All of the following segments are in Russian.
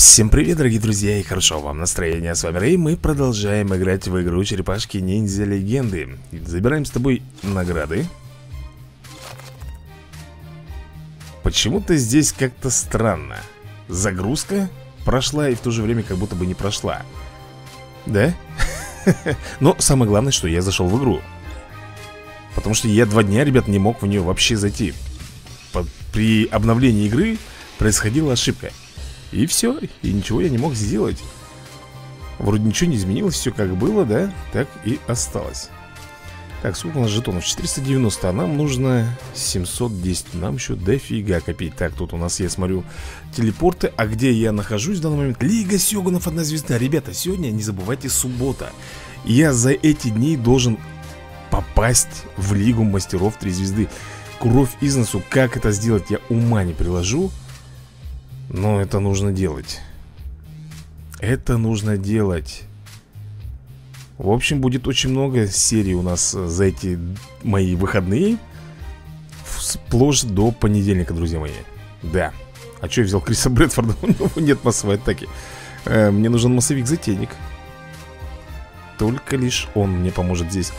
Всем привет, дорогие друзья, и хорошо вам настроения. С вами Рэй, мы продолжаем играть в игру Черепашки Ниндзя Легенды. Забираем с тобой награды. Почему-то здесь как-то странно. Загрузка прошла и в то же время как будто бы не прошла. Да? Но самое главное, что я зашел в игру. Потому что я два дня, ребят, не мог в нее вообще зайти. При обновлении игры происходила ошибка. И все, и ничего я не мог сделать. Вроде ничего не изменилось, все как было, да? Так и осталось. Так, сколько у нас жетонов? 490, а нам нужно 710 Нам еще дофига копить. Так, тут у нас, я смотрю, телепорты. А где я нахожусь в данный момент? Лига Сёгунов, одна звезда Ребята, сегодня, не забывайте, суббота. Я за эти дни должен попасть в Лигу Мастеров 3 звезды. Кровь из носу, как это сделать, я ума не приложу но это нужно делать. Это нужно делать. В общем, будет очень много серий у нас за эти мои выходные. Сплошь до понедельника, друзья мои. Да. А что я взял Криса Брэдфорда? У него нет массовой атаки. Э, Мне нужен массовик-затейник Только лишь он мне поможет здесь.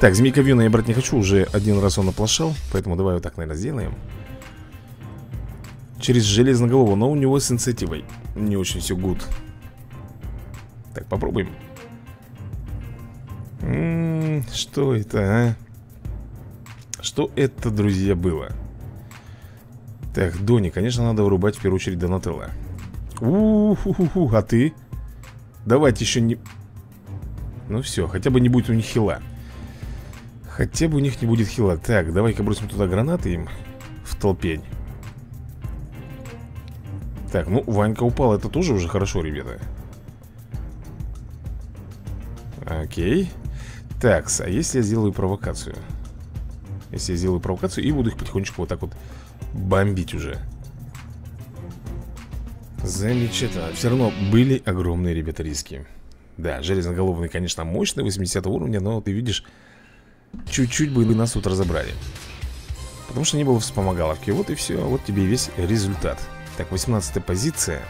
Так, Змейка Вьюна я брать не хочу. Уже один раз он оплошал. Поэтому давай вот так, наверное, сделаем Через железноголового, но у него с инициативой Не очень все гуд Так, попробуем Что это, а? Что это, друзья, было? Так, Дони, конечно, надо вырубать в первую очередь Донателла у ху ху ху а ты? Давайте еще не... Ну все, хотя бы не будет у них хила Хотя бы у них не будет хила Так, давай-ка бросим туда гранаты им В толпень так, ну, Ванька упал, это тоже уже хорошо, ребята. Окей. Так, а если я сделаю провокацию? Если я сделаю провокацию и буду их потихонечку вот так вот бомбить уже. Замечательно. Все равно были огромные, ребята, риски. Да, железноголовный, конечно, мощный 80 уровня Но ты видишь Чуть-чуть бы нас тут разобрали. Потому что не было вспомогаловки. Вот и все, вот тебе весь результат так, 18 позиция.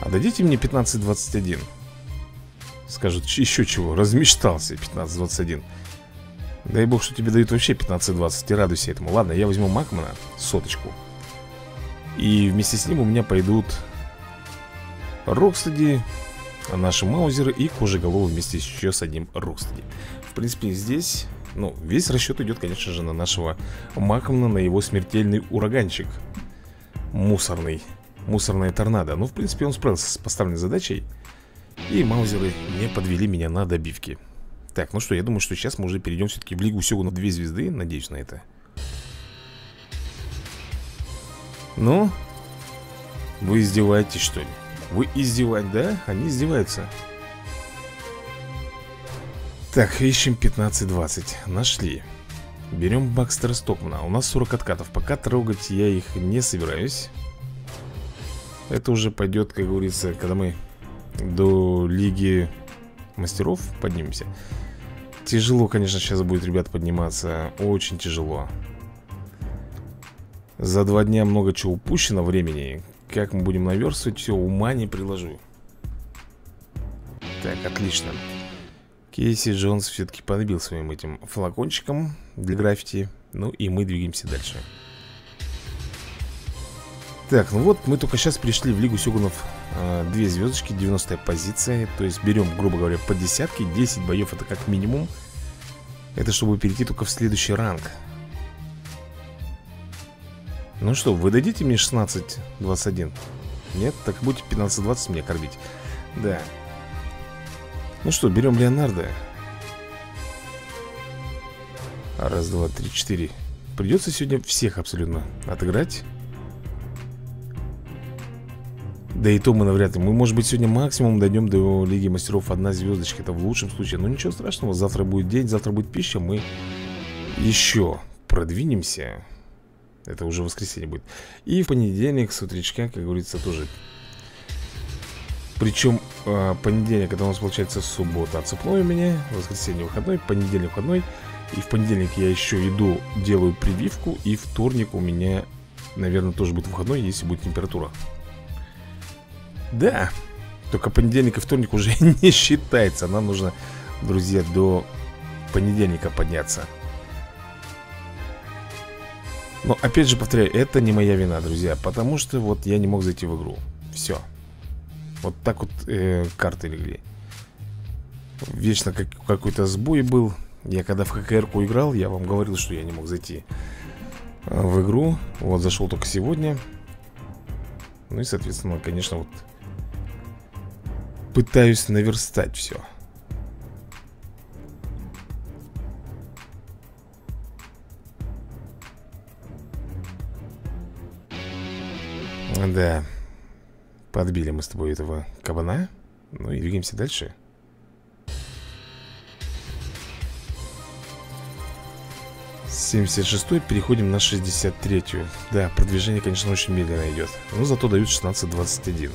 А дадите мне 15-21 Скажут, еще чего, размечтался 15-21 Дай бог, что тебе дают вообще 15-20 И радуйся этому. Ладно, я возьму Макмана, соточку. И вместе с ним у меня пойдут Рокстеди Наши маузеры и кожеголовы вместе еще с одним Рокстеди. В принципе, здесь ну, весь расчет идет, конечно же, на нашего Макмана, на его смертельный ураганчик Мусорный Мусорная торнадо Ну, в принципе, он справился с поставленной задачей И маузеры не подвели меня на добивки Так, ну что, я думаю, что сейчас мы уже перейдем все-таки в Лигу Сёгуна две звезды Надеюсь на это Ну? Вы издеваетесь, что ли? Вы издеваетесь, да? Они издеваются так, ищем 15-20 Нашли. Берем Бакстера Стокмана. У нас 40 откатов. Пока трогать я их не собираюсь. Это уже пойдет, как говорится, когда мы до Лиги Мастеров поднимемся. Тяжело, конечно, сейчас будет, ребят, подниматься. Очень тяжело. За два дня много чего упущено времени. Как мы будем наверстывать, все, ума не приложу. Так, отлично Кейси Джонс все-таки подбил своим этим флакончиком для граффити. Ну и мы двигаемся дальше. Так, ну вот мы только сейчас пришли в Лигу Сёгунов э, Две звездочки, 90 позиция. То есть берем, грубо говоря, по десятке. 10 боев это как минимум. Это чтобы перейти только в следующий ранг. Ну что, вы дадите мне 16-21? Нет? Так будете 15-20 меня кормить. Да ну что, берем Леонардо. Раз, два, три, четыре. Придется сегодня всех абсолютно отыграть. Да и то мы навряд ли. Мы, может быть, сегодня максимум дойдем до Лиги Мастеров Одна звездочка, это в лучшем случае. Но ничего страшного, завтра будет день, завтра будет пища. Мы еще продвинемся. Это уже воскресенье будет. И в понедельник с утречка, как говорится, тоже причем э, понедельник это у нас получается суббота Отцепной у меня, воскресенье выходной, понедельник выходной И в понедельник я еще иду, делаю прививку И вторник у меня, наверное, тоже будет выходной, если будет температура. Да, только понедельник и вторник уже не считается Нам нужно, друзья, до понедельника подняться. Но опять же повторяю, это не моя вина, друзья Потому что вот я не мог зайти в игру. Все Вот так вот э, карты легли. Вечно как, какой-то сбой был. Я когда в ХКР-ку играл, я вам говорил, что я не мог зайти э, в игру. Вот зашел только сегодня. Ну и, соответственно, конечно, вот Пытаюсь наверстать все Да Подбили мы с тобой этого кабана. Ну и двигаемся дальше. С 76 переходим на 63-ю Да, продвижение, конечно, очень медленно идет Но зато дают 16-21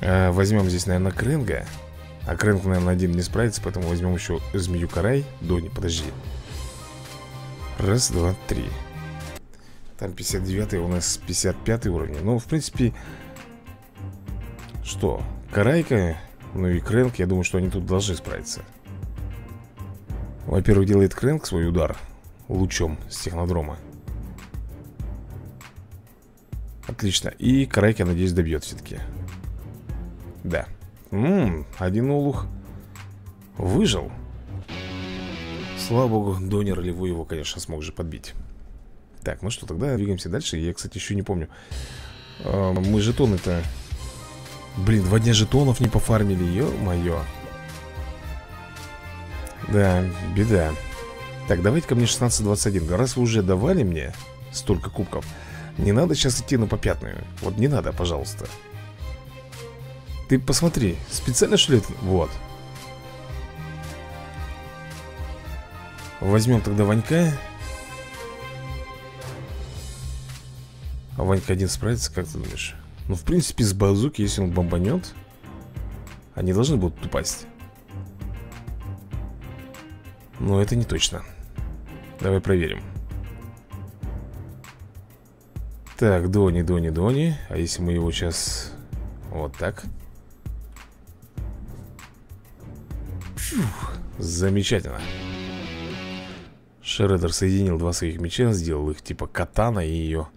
а, Возьмем здесь, наверное, Кренга. А Кренг, наверное, один не справится Поэтому возьмем еще Змею Карай Дони, подожди. Раз, два, три Там 59 у нас 55 уровень. Ну, в принципе Что? Карайка, ну и Крэнк Я думаю, что они тут должны справиться. Во-первых, делает Крэнк свой удар Лучом с технодрома. Отлично. И Карайка, надеюсь, добьет все-таки Да. Ммм, один улух Выжил. Слава богу, Донер Леву его, конечно, смог же подбить Так, ну что, тогда двигаемся дальше. Я, кстати, еще не помню. А, Мы жетоны-то Блин, два дня жетонов не пофармили, ё-моё. Да, беда. Так, давайте ко мне 16-21 Раз вы уже давали мне столько кубков Не надо сейчас идти на попятную. Вот не надо, пожалуйста. Ты посмотри, специально что ли это? Вот. Возьмем тогда Ванька А Ванька один справится, как ты думаешь? Ну, в принципе, с базуки, если он бомбанет Они должны будут упасть. Но это не точно. Давай проверим. Так, Дони, Дони, Дони. А если мы его сейчас Вот так? Фух, Замечательно. Шреддер соединил два своих меча Сделал их типа катана и ее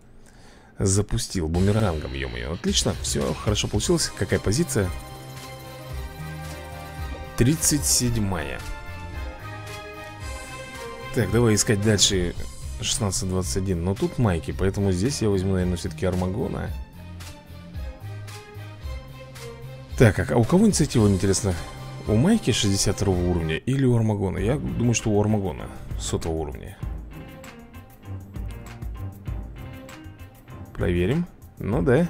запустил бумерангом, ё-моё. Отлично, все хорошо получилось. Какая позиция? 37-я Так, давай искать дальше. 16-21 Но тут майки, поэтому здесь я возьму, наверное, все-таки Армагона. Так, а у кого инициатива, интересно? У Майки 62 уровня или у Армагона? Я думаю, что у Армагона сотого уровня Проверим. Ну да.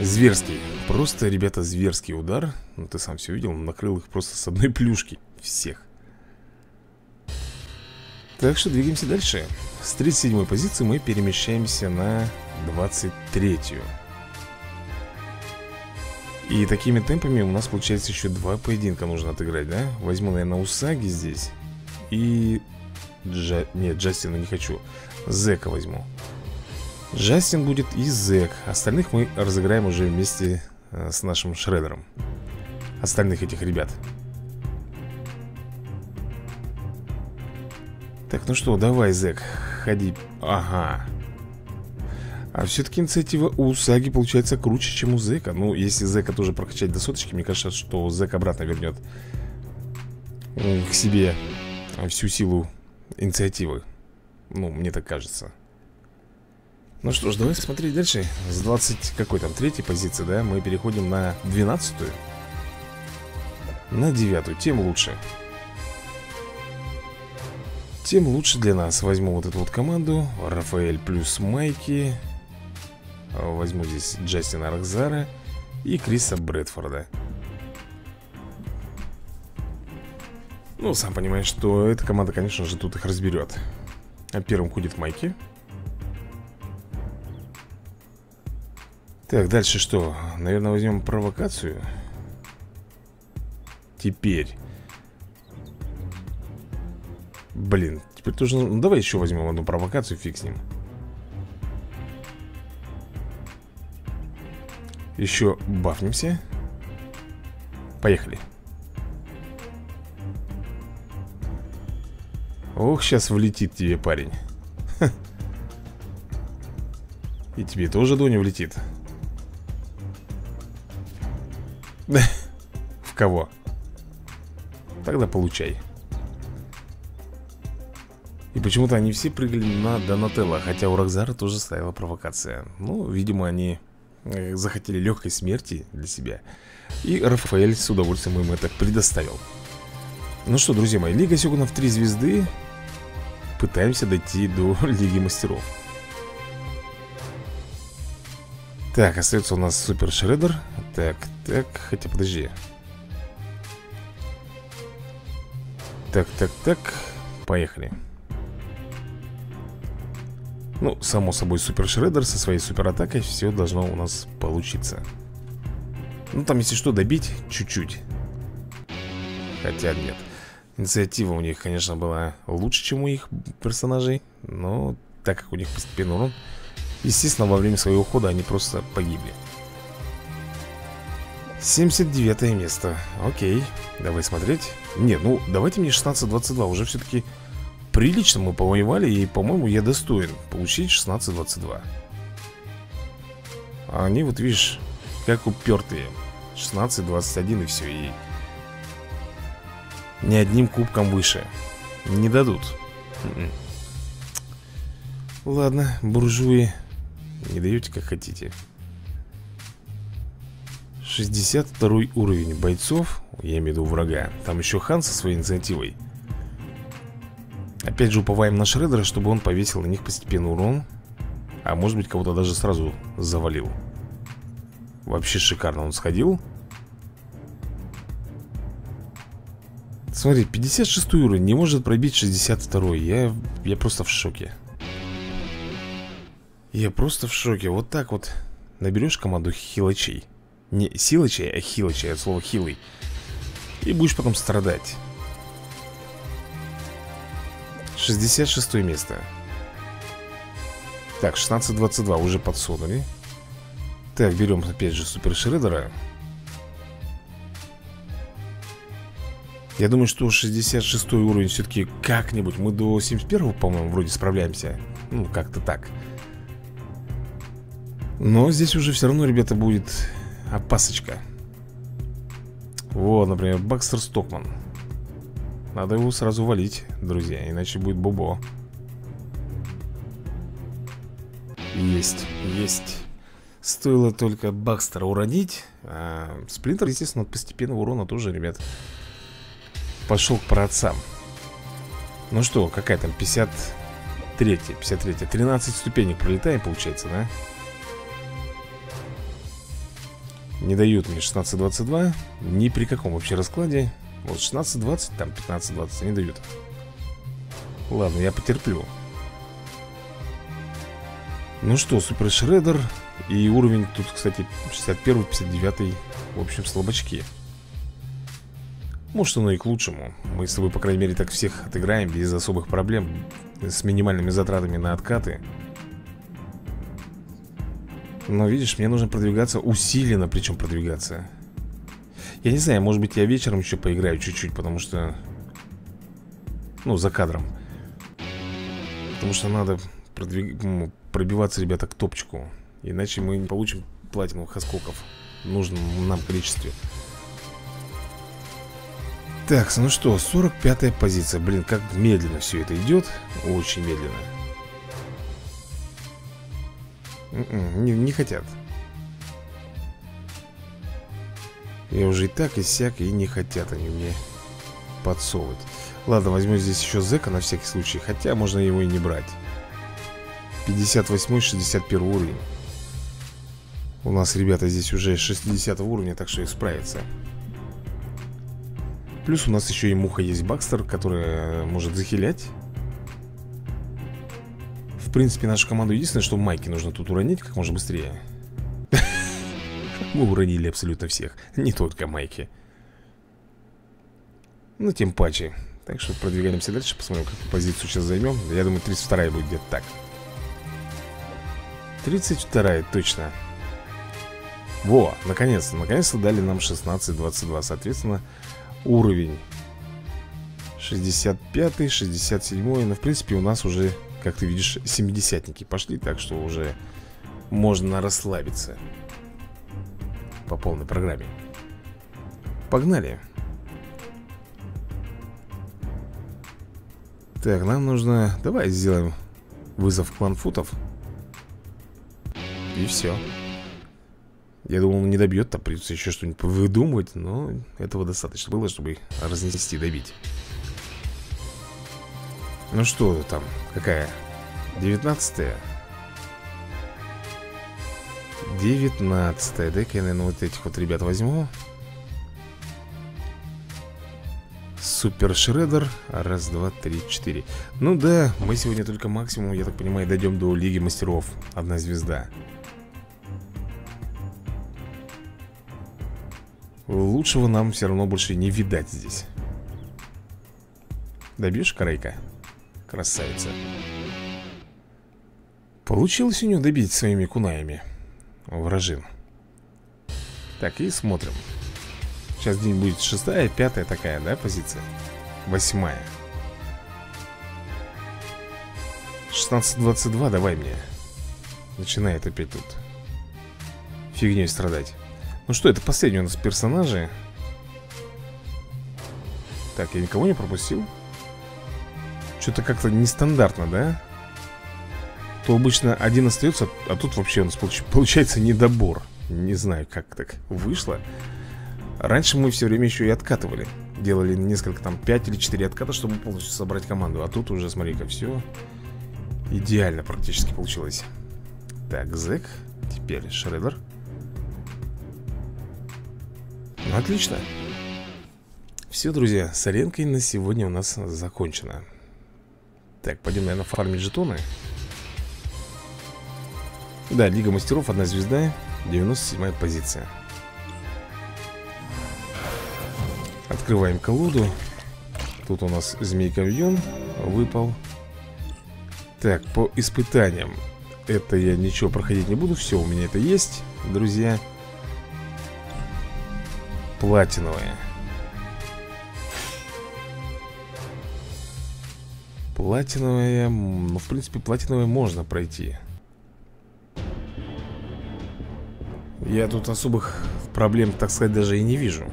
Зверский. Просто, ребята, зверский удар. Ну ты сам все видел, накрыл их просто с одной плюшки Всех. Так что двигаемся дальше. С 37 позиции мы перемещаемся на 23-ю И такими темпами у нас получается еще два поединка нужно отыграть, да? Возьму, наверное, Усаги здесь. И Джа... Нет, Джастина не хочу. Зека возьму. Джастин будет и Зек. Остальных мы разыграем уже вместе э, с нашим Шредером. Остальных этих ребят. Так, ну что, давай, Зек Ходи. Ага. А все-таки инициатива у Саги получается круче, чем у Зека. Ну, если Зека тоже прокачать до соточки Мне кажется, что Зек обратно вернет К себе всю силу инициативы. Ну, мне так кажется. Ну что ж, давай смотреть дальше. С 20 какой там, третьей позиции, да Мы переходим на 12-ю На девятую, тем лучше. Тем лучше для нас. Возьму вот эту вот команду. Рафаэль плюс Майки. Возьму здесь Джастина Аркзара И Криса Брэдфорда Ну, сам понимаешь, что эта команда, конечно же, тут их разберет. А Первым ходит Майки. Так, дальше что? Наверное, возьмем провокацию. Теперь. Блин, теперь тоже... Ну, давай еще возьмем одну провокацию, фиг с ним. Еще бафнемся. Поехали Ох, сейчас влетит тебе парень. И тебе тоже, Доня, влетит. В кого? Тогда получай. И почему-то они все прыгали на Донателло Хотя у Рокзара тоже стояла провокация. Ну, видимо, они э, захотели легкой смерти для себя. И Рафаэль с удовольствием им это предоставил. Ну что, друзья мои, Лига Сёгунов 3 звезды Пытаемся дойти до Лиги Мастеров. Так, остается у нас Супер Шредер Так, так, хотя подожди. Так, так, так Поехали. Ну, само собой, Супер Шредер со своей супер атакой Все должно у нас получиться. Ну, там, если что, добить чуть-чуть. Хотя нет Инициатива у них, конечно, была лучше, чем у их персонажей Но так как у них постепенно урон Естественно, во время своего ухода они просто погибли. 79 место. Окей, давай смотреть. Нет, ну давайте мне 16-22 Уже все-таки прилично мы повоевали И, по-моему, я достоин получить 16-22 А они, вот видишь, как упертые. 16-21 и все И ни одним кубком выше. Не дадут. М-м. Ладно, буржуи не даете, как хотите. 62 уровень бойцов Я имею в виду врага Там еще хан со своей инициативой. Опять же уповаем на Шредера, чтобы он повесил на них постепенно урон А может быть кого-то даже сразу завалил. Вообще шикарно он сходил Смотри, 56 уровень не может пробить 62 Я, я просто в шоке я просто в шоке. Вот так вот наберешь команду хилочей. Не силочей, а хилочей, от слова хилый. И будешь потом страдать. 66 место. Так, 16-22 уже подсунули. Так, берем опять же Супер Шредера. Я думаю, что 66 уровень все-таки как-нибудь. Мы до 71 по-моему, вроде справляемся. Ну, как-то так. Но здесь уже все равно, ребята, будет опасочка. Вот, например, Бакстер Стокман. Надо его сразу валить, друзья, иначе будет бобо. Есть, есть. Стоило только Бакстера уронить а Сплинтер, естественно, от постепенного урона тоже, ребят Пошел к праотцам. Ну что, какая там, 53 53 13 ступенек пролетаем, получается, да? Не дают мне 16-22 Ни при каком вообще раскладе. Вот 16-20, там 15-20 не дают. Ладно, я потерплю. Ну что, Супер Шредер И уровень тут, кстати, 61-59 В общем, слабочки Может, оно и к лучшему. Мы с тобой, по крайней мере, так всех отыграем Без особых проблем С минимальными затратами на откаты. Но видишь, мне нужно продвигаться усиленно, причем продвигаться. Я не знаю, может быть я вечером еще поиграю чуть-чуть, потому что Ну, за кадром. Потому что надо продвиг... Ну, пробиваться, ребята, к топчику. Иначе мы не получим платиновых осколков В нужном нам количестве Так, ну что, 45-я позиция. Блин, как медленно все это идет Очень медленно. М-м, не, не хотят. Я уже и так, и сяк, и не хотят они мне подсовывать. Ладно, возьму здесь еще зэка на всякий случай Хотя можно его и не брать. 58-61 уровень. У нас ребята здесь уже 60 уровня Так что их справятся Плюс у нас еще и муха есть Бакстер Которая может захилять. Принципе, нашу команду единственное, что майки нужно тут уронить как можно быстрее. Мы уронили абсолютно всех Не только майки. Ну, тем паче. Так что продвигаемся дальше, посмотрим, какую позицию сейчас займем. Я думаю, 32 будет где-то так. 32 точно. Во, наконец-то, наконец-то дали нам 16-22 Соответственно, уровень. 65 67 Ну, в принципе, у нас уже, как ты видишь, 70-ники пошли Так что уже можно расслабиться По полной программе. Погнали. Так, нам нужно... Давай сделаем вызов кланфутов И все Я думал, он не добьет, там придется еще что-нибудь выдумывать Но этого достаточно было, чтобы разнести, добить. Ну что там, какая? Девятнадцатая? Девятнадцатая. Дай-ка я, наверное, вот этих вот ребят возьму. Супер Шредер. Раз, два, три, четыре. Ну да, мы сегодня только максимум, я так понимаю, дойдем до Лиги Мастеров. Одна звезда Лучшего нам все равно больше не видать здесь. Добьешь, Карейка? Красавица. Получилось у него добить своими кунаями. Вражин. Так, и смотрим. Сейчас день будет шестая, пятая такая, да, позиция? Восьмая. 16-22 давай мне. Начинает опять тут Фигней страдать Ну что, это последний у нас персонажи. Так, я никого не пропустил. Что-то как-то нестандартно, да? То обычно один остается, а тут вообще у нас получается недобор. Не знаю, как так вышло. Раньше мы все время еще и откатывали. Делали несколько там 5 или 4 отката, чтобы полностью собрать команду. А тут уже, смотри-ка, все идеально практически получилось. Так, Зэк Теперь Шредер отлично. Все, друзья, с аренкой на сегодня у нас закончено. Так, пойдем, наверное, фармить жетоны. Да, Лига Мастеров, одна звезда 97 позиция. Открываем колоду. Тут у нас змейка-вьон выпал. Так, по испытаниям. Это я ничего проходить не буду Все, у меня это есть, друзья Платиновая Платиновая Ну, в принципе, платиновая можно пройти. Я тут особых проблем, так сказать, даже и не вижу.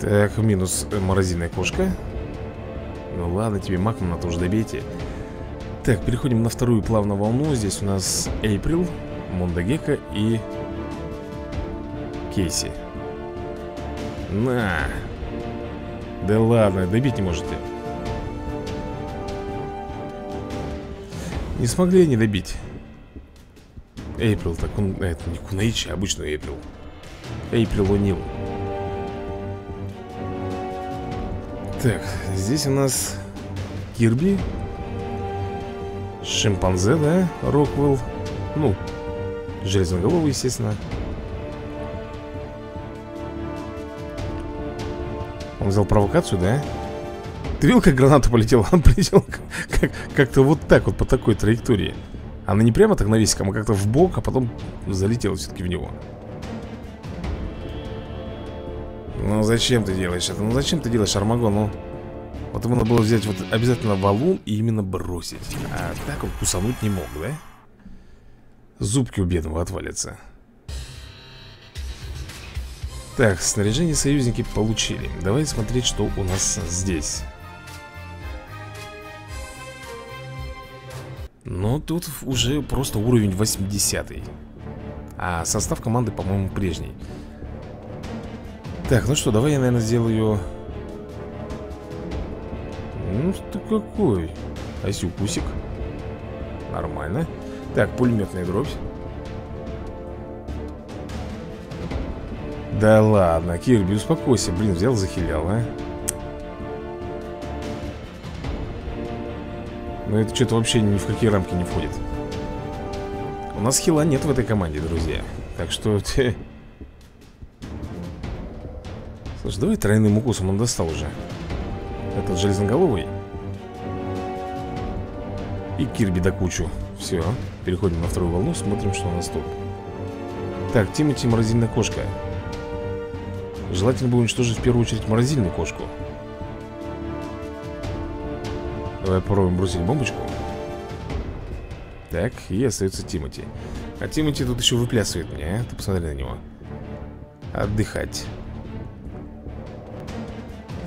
Так, минус морозильная кошка. Ну ладно, тебе макнум на то уже добейте Так, переходим на вторую плавную волну. Здесь у нас Эйприл, Мондагека и Кейси. На. Да ладно, добить не можете. Не смогли не добить. Эйприл, так он, это не Кунаичи, а обычный Эйприл. Эйприл О'Нил. Так, здесь у нас Кирби Шимпанзе, да? Роквелл Ну, железноголовый, естественно Он взял провокацию, да? Ты видел, как граната полетела? Он полетел как-то вот так вот, по такой траектории Она не прямо так навесиком, а как-то в бок, а потом залетела все-таки в него Ну зачем ты делаешь это? Ну зачем ты делаешь Армагон? Ну Вот ему надо было взять вот обязательно валун и именно бросить. А так он кусануть не мог, да? Зубки у бедного отвалятся. Так, снаряжение союзники получили. Давай смотреть, что у нас здесь. Но тут уже просто уровень 80 -й. А состав команды, по-моему, прежний. Так, ну что, давай я, наверное, сделаю... Ну, ты какой? Осюкусик. Нормально. Так, пулеметная дробь. Да ладно, Кирби, успокойся. Блин, взял, захилял, а? Ну это что-то вообще ни в какие рамки не входит. У нас хила нет в этой команде, друзья. Так что... Слушай, давай тройным укусом он достал уже Этот железноголовый. И Кирби до кучу. Все, переходим на вторую волну Смотрим, что у нас тут. Так, Тимати, морозильная кошка. Желательно бы уничтожить в первую очередь морозильную кошку. Давай попробуем бросить бомбочку. Так, и остается Тимати А Тимати тут еще выплясывает меня, а? Ты посмотри на него. Отдыхать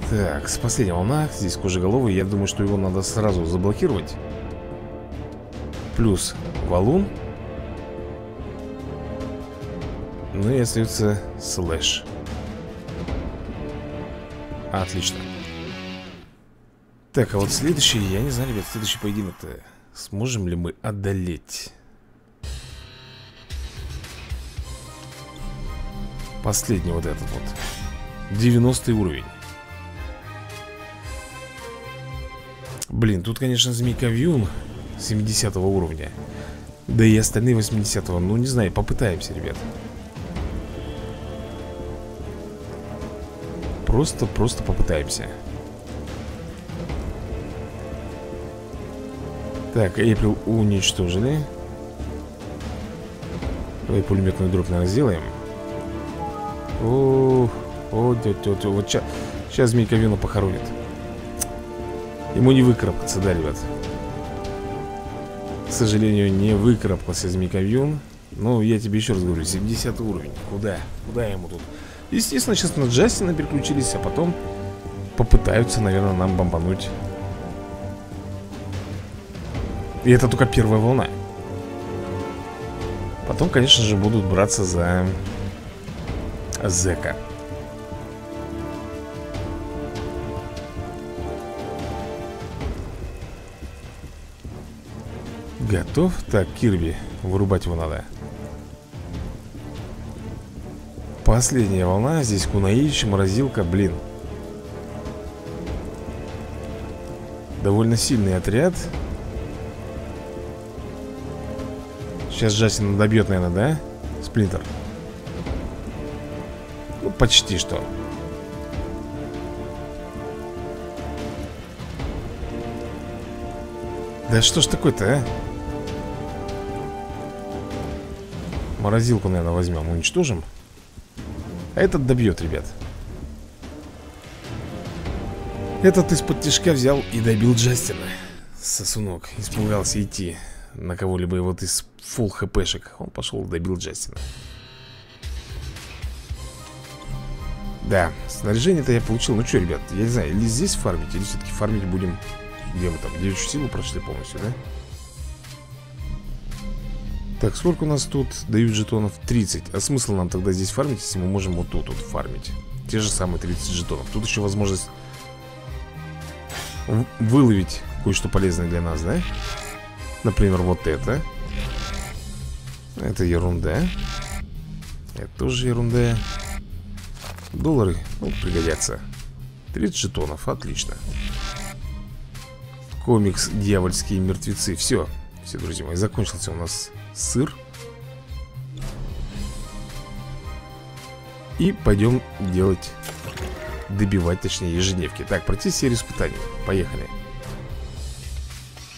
Так, с последней волна Здесь кожеголовый, я думаю, что его надо сразу заблокировать. Плюс валун. Ну и остается слэш. Отлично. Так, а вот следующий, я не знаю, ребят, следующий поединок-то Сможем ли мы одолеть? Последний вот этот вот. 90 уровень Блин, тут, конечно, Змейковьюн 70 уровня. Да и остальные 80 -го. Ну, не знаю, попытаемся, ребят. Просто, просто попытаемся. Так, Эйприл уничтожили. Давай пулеметную дробь, наверное, сделаем. О, о, тетя, тетя, вот сейчас змейка вину похоронит Ему не выкарабкаться, да, ребят К сожалению, не выкарабкался змейковьюн Ну, я тебе еще раз говорю, 70 уровень. Куда? Куда ему тут? Естественно, сейчас на Джастина переключились А потом попытаются, наверное, нам бомбануть. И это только первая волна. Потом, конечно же, будут браться за Зека Готов? Так, Кирби, вырубать его надо Последняя волна Здесь Кунаич, морозилка, блин Довольно сильный отряд Сейчас Джастин добьет, наверное, да? Сплинтер Ну, почти что Да что ж такое-то, а? Морозилку, наверное, возьмем, уничтожим. А этот добьет, ребят. Этот из-под тяжка взял и добил Джастина. Сосунок, испугался идти на кого-либо вот из фул хпшек Он пошел добил Джастина. Да, снаряжение-то я получил. Ну что, ребят, я не знаю, или здесь фармить Или все-таки фармить будем. Где мы там, девичью силу прошли полностью, да? Так, сколько у нас тут? Дают жетонов? 30 А смысл нам тогда здесь фармить, если мы можем вот тут вот фармить? Те же самые 30 жетонов. Тут еще возможность Выловить кое-что полезное для нас, да? Например, вот это. Это ерунда. Это тоже ерунда. Доллары, ну, пригодятся. 30 жетонов, отлично. Комикс «Дьявольские мертвецы» Все, все, друзья мои, закончился у нас сыр И пойдем делать Добивать, точнее, ежедневки Так, пройти серию испытаний Поехали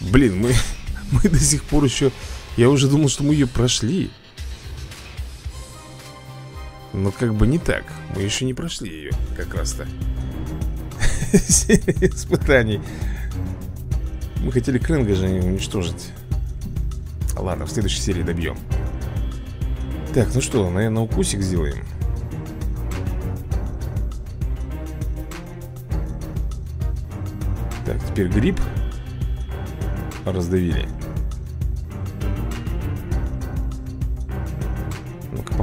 Блин, мы Мы до сих пор еще... Я уже думал, что мы ее прошли. Но как бы не так. Мы еще не прошли ее, как раз-то. испытаний. Мы хотели Крэнга же уничтожить. Ладно, в следующей серии добьем. Так, ну что, наверное, укусик сделаем. Так, теперь гриб раздавили.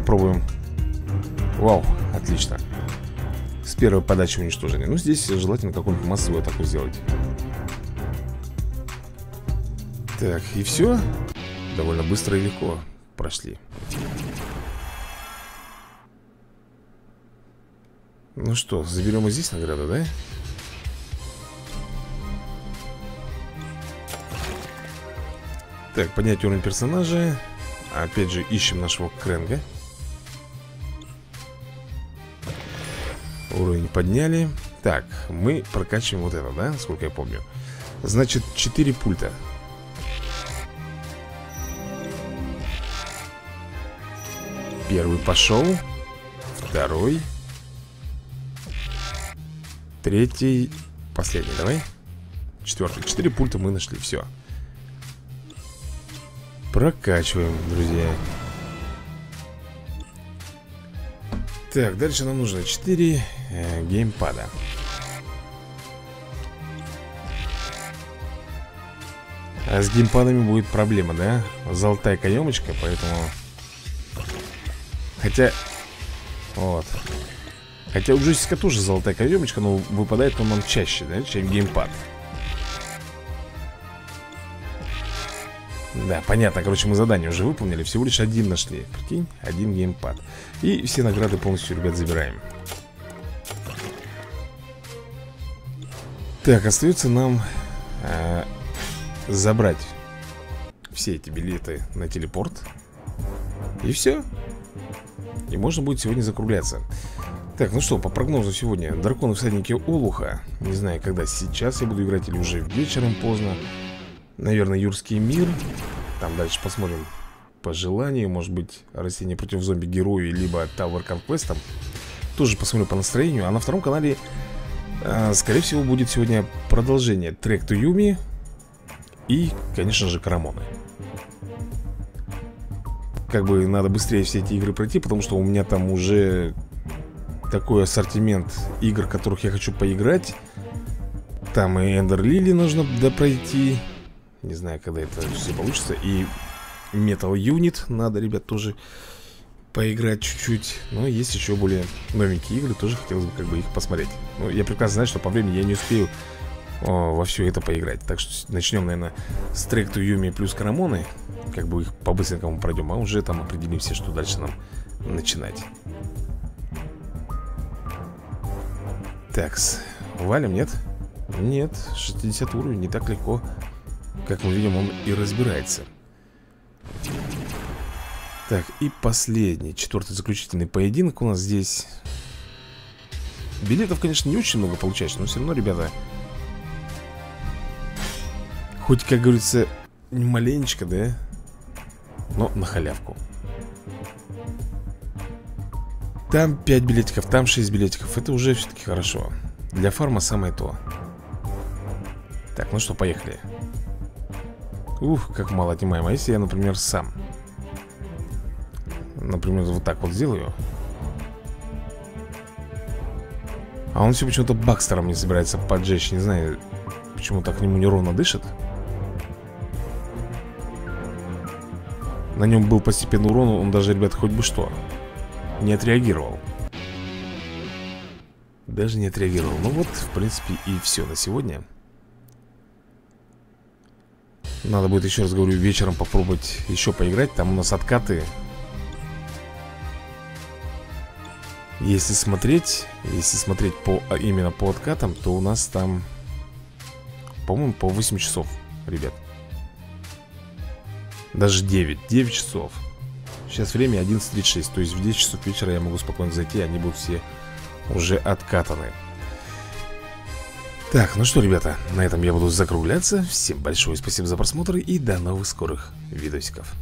попробуем Вау, отлично С первой подачи уничтожения Ну, здесь желательно какую-нибудь массовую атаку сделать Так, и все Довольно быстро и легко прошли. Ну что, заберем и здесь награду, да? Так, поднять уровень персонажа. Опять же, ищем нашего Кренга Уровень подняли. Так, мы прокачиваем вот это, да? Сколько я помню? Значит, 4 пульта Первый пошел. Второй. Третий. Последний, давай. Четвертый, четыре пульта мы нашли, все Прокачиваем, друзья. Так, дальше нам нужно 4 э, геймпада. А с геймпадами будет проблема, да? Золотая каемочка, поэтому... Хотя... Вот. Хотя у джойстика тоже золотая каемочка Но выпадает он нам чаще, да, чем геймпад. Да, понятно, короче, мы задание уже выполнили Всего лишь один нашли, прикинь, один геймпад. И все награды полностью, ребят, забираем. Так, остается нам э, Забрать Все эти билеты на телепорт. И все И можно будет сегодня закругляться. Так, ну что, по прогнозу сегодня Драконы всадники Олуха. Не знаю, когда сейчас я буду играть или уже вечером поздно. Наверное, Юрский мир. Там дальше посмотрим по желанию. Может быть, растение против зомби-героя Либо Tower Conquest Тоже посмотрю по настроению. А на втором канале, э, скорее всего, будет сегодня продолжение Трек to Юми И, конечно же, Карамоны Как бы надо быстрее все эти игры пройти Потому что у меня там уже такой ассортимент игр, которых я хочу поиграть. Там и Эндер Лили нужно допройти Не знаю, когда это все получится. И Metal Unit надо, ребят, тоже поиграть чуть-чуть. Но есть еще более новенькие игры, тоже хотелось бы как бы их посмотреть. Ну, я прекрасно знаю, что по времени я не успею о, во все это поиграть. Так что начнем, наверное, с трек Юми плюс Карамоны. Как бы их по-быстренькому пройдем А уже там определимся, что дальше нам начинать. Такс, валим, нет? Нет, 60 уровень не так легко. Как мы видим, он и разбирается. Так, и последний, четвертый заключительный поединок у нас здесь. Билетов, конечно, не очень много получается Но все равно, ребята Хоть, как говорится, маленечко, да? Но на халявку. Там 5 билетиков, там 6 билетиков. Это уже все-таки хорошо. Для фарма самое то. Так, ну что, поехали. Ух, как мало отнимаем. А если я, например, сам? Например, вот так вот сделаю? А он все почему-то Бакстером не собирается поджечь Не знаю, почему так к нему неровно дышит На нем был постепенный урон Он даже, ребят, хоть бы что не отреагировал. Даже не отреагировал. Ну вот, в принципе, и все на сегодня. Надо будет, еще раз говорю, вечером попробовать еще поиграть. Там у нас откаты. Если смотреть Если смотреть по, а, именно по откатам То у нас там По-моему, по 8 часов, ребят Даже 9 9 часов Сейчас время 11.36, то есть в 10 часов вечера я могу спокойно зайти, они будут все уже откатаны. Так, ну что, ребята, на этом я буду закругляться. Всем большое спасибо за просмотр и до новых скорых видосиков.